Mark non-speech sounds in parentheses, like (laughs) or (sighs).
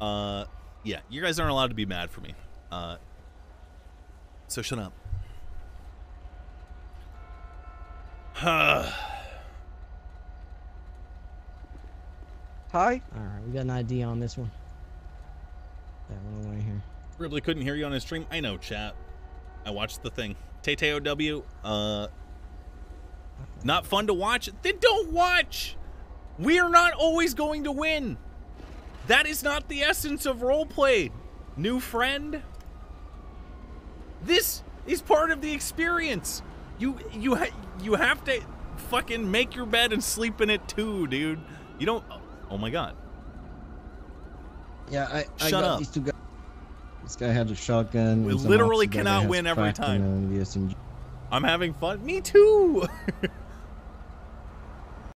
Uh, yeah, you guys aren't allowed to be mad for me. Uh, so shut up. (sighs) Hi. All right, we got an ID on this one. That one right here. Ripley couldn't hear you on his stream. I know, chat. I watched the thing. Tay OW, uh, not fun to watch? Then don't watch! We are not always going to win. That is not the essence of roleplay, new friend. This is part of the experience. You you ha- you have to fucking make your bed and sleep in it too, dude. You don't. Oh, oh my god. Yeah, I, I Shut got up. these two guys. This guy had a shotgun. We literally ops, the guy cannot win every time. and, the SMG. I'm having fun. Me too. (laughs)